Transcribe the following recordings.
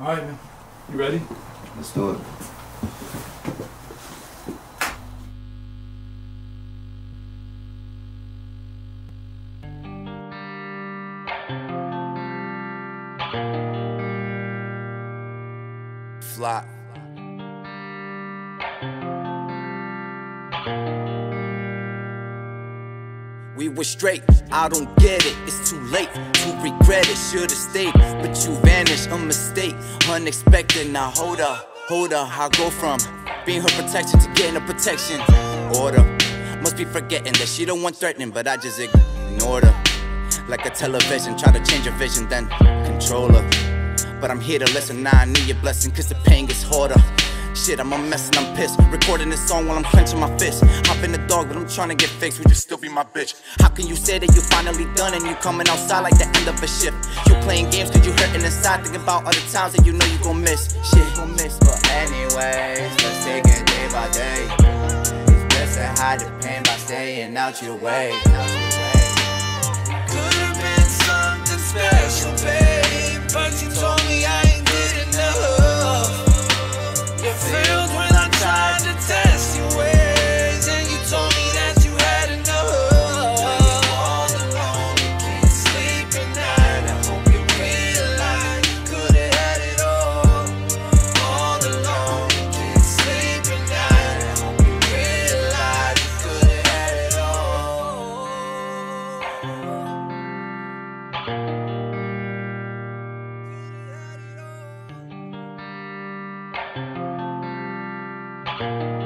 All right, man. You ready? Let's do it. Flop. We were straight, I don't get it, it's too late to regret it, should've stayed, but you vanished, a mistake, unexpected, now hold up, hold up, I go from being her protection to getting a protection. Order, must be forgetting that she the one threatening, but I just ignored her, like a television, try to change her vision, then control her, but I'm here to listen, now I need your blessing, cause the pain gets harder, Shit, I'm a mess and I'm pissed. Recording this song while I'm clenching my fist. Hop in the dog, but I'm trying to get fixed. Would you still be my bitch? How can you say that you finally done and you coming outside like the end of a shift? You playing games cause you hurting inside, thinking about the times that you know you gon' miss. Shit, gon' miss. But anyways, let's take it day by day. It's best to hide the pain by staying out your way. Could've thank you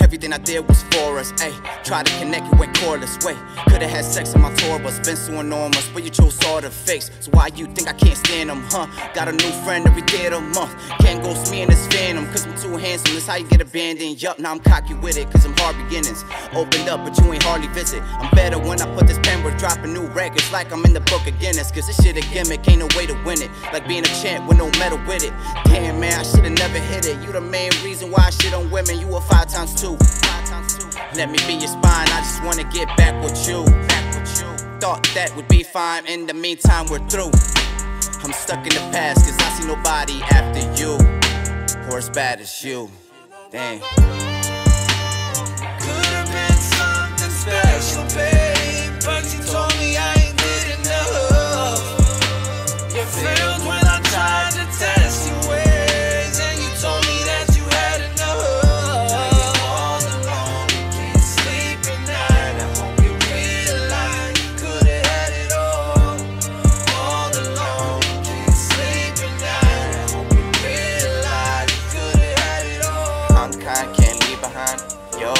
Everything I did was for us, ayy. Tried to connect, you went cordless, wait. Could've had sex on my tour bus, been so enormous, but you chose all the fakes. So why you think I can't stand them, huh? Got a new friend every day of the month. Can't ghost me in this phantom, cause I'm too handsome. That's how you get abandoned. Yup, now I'm cocky with it, cause I'm hard beginnings. Opened up, but you ain't hardly visit. I'm better when I put this pen, we're dropping new records like I'm in the book of Guinness. Cause this shit a gimmick, ain't no way to win it. Like being a champ with no medal with it. Damn, man, I never hit it. You the main reason why I shit on women, you a five times two. Let me be your spine, I just wanna get back with you. Thought that would be fine, in the meantime, we're through. I'm stuck in the past, cause I see nobody after you. Or as bad as you. Damn.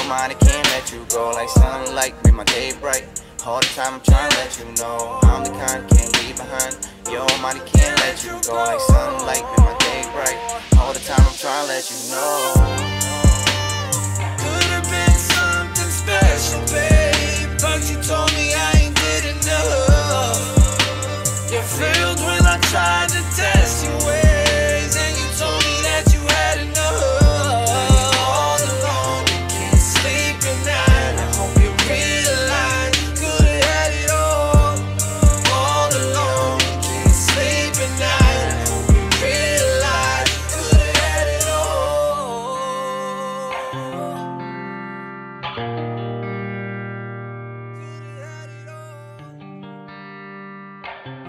Mind, I can't let you go. Like sunlight, make my day bright. All the time I'm trying to let you know. I'm the kind can't leave behind. Your mind, I can't let you go. Like sunlight, make my day bright. All the time I'm trying to let you know.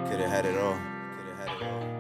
Could have had it all.